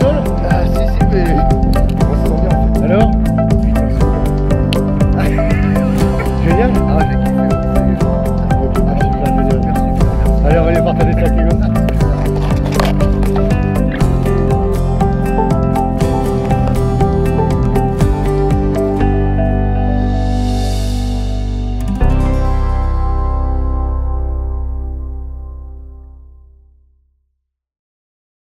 sol Ah sí, sí, mais